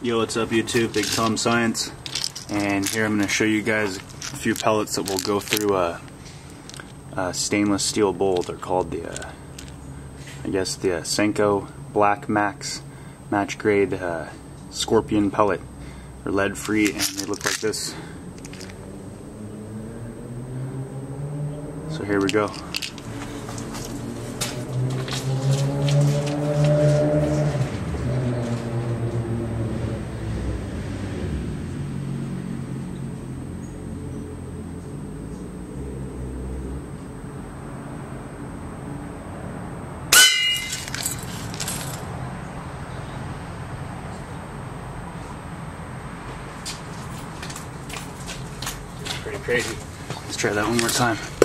Yo, what's up YouTube? Big Tom Science. And here I'm going to show you guys a few pellets that will go through a, a stainless steel bowl. They're called the, uh, I guess the uh, Senko Black Max match grade uh, Scorpion pellet. They're lead free and they look like this. So here we go. Pretty crazy. Let's try that one more time.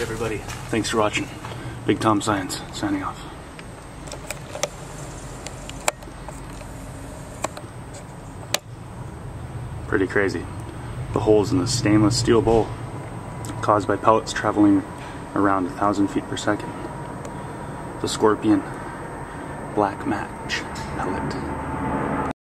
Alright everybody, thanks for watching. Big Tom Science, signing off. Pretty crazy. The holes in the stainless steel bowl caused by pellets traveling around a thousand feet per second. The Scorpion Black Match pellet.